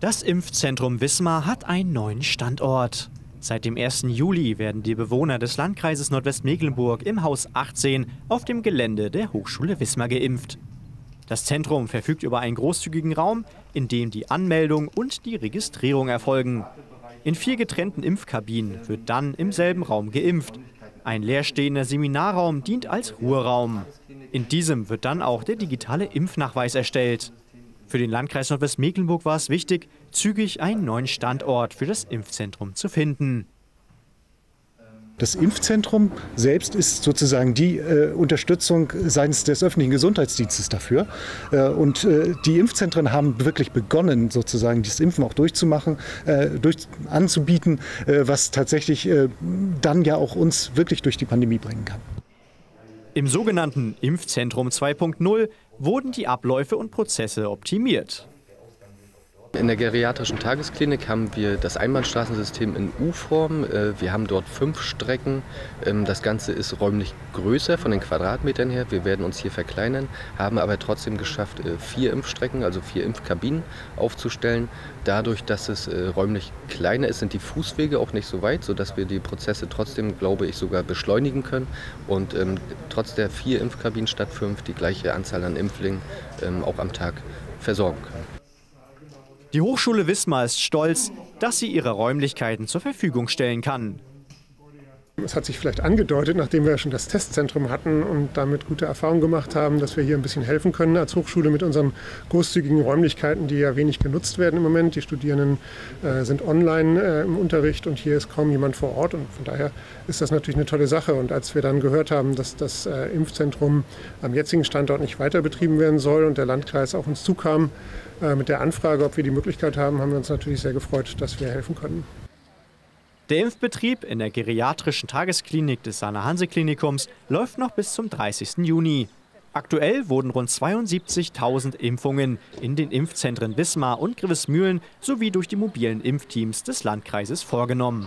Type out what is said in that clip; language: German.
Das Impfzentrum Wismar hat einen neuen Standort. Seit dem 1. Juli werden die Bewohner des Landkreises Nordwestmecklenburg im Haus 18 auf dem Gelände der Hochschule Wismar geimpft. Das Zentrum verfügt über einen großzügigen Raum, in dem die Anmeldung und die Registrierung erfolgen. In vier getrennten Impfkabinen wird dann im selben Raum geimpft. Ein leerstehender Seminarraum dient als Ruheraum. In diesem wird dann auch der digitale Impfnachweis erstellt. Für den Landkreis Nordwestmecklenburg war es wichtig, zügig einen neuen Standort für das Impfzentrum zu finden. Das Impfzentrum selbst ist sozusagen die äh, Unterstützung seitens des öffentlichen Gesundheitsdienstes dafür. Äh, und äh, die Impfzentren haben wirklich begonnen, sozusagen dieses Impfen auch durchzumachen, äh, durch, anzubieten, äh, was tatsächlich äh, dann ja auch uns wirklich durch die Pandemie bringen kann. Im sogenannten Impfzentrum 2.0 wurden die Abläufe und Prozesse optimiert. In der geriatrischen Tagesklinik haben wir das Einbahnstraßensystem in U-Form. Äh, wir haben dort fünf Strecken. Ähm, das Ganze ist räumlich größer von den Quadratmetern her. Wir werden uns hier verkleinern, haben aber trotzdem geschafft, äh, vier Impfstrecken, also vier Impfkabinen aufzustellen. Dadurch, dass es äh, räumlich kleiner ist, sind die Fußwege auch nicht so weit, sodass wir die Prozesse trotzdem, glaube ich, sogar beschleunigen können und ähm, trotz der vier Impfkabinen statt fünf die gleiche Anzahl an Impflingen ähm, auch am Tag versorgen können. Die Hochschule Wismar ist stolz, dass sie ihre Räumlichkeiten zur Verfügung stellen kann. Es hat sich vielleicht angedeutet, nachdem wir schon das Testzentrum hatten und damit gute Erfahrungen gemacht haben, dass wir hier ein bisschen helfen können als Hochschule mit unseren großzügigen Räumlichkeiten, die ja wenig genutzt werden im Moment. Die Studierenden äh, sind online äh, im Unterricht und hier ist kaum jemand vor Ort und von daher ist das natürlich eine tolle Sache. Und als wir dann gehört haben, dass das äh, Impfzentrum am jetzigen Standort nicht weiter betrieben werden soll und der Landkreis auf uns zukam äh, mit der Anfrage, ob wir die Möglichkeit haben, haben wir uns natürlich sehr gefreut, dass wir helfen können. Der Impfbetrieb in der geriatrischen Tagesklinik des Sana-Hanse-Klinikums läuft noch bis zum 30. Juni. Aktuell wurden rund 72.000 Impfungen in den Impfzentren Wismar und Grivesmühlen sowie durch die mobilen Impfteams des Landkreises vorgenommen.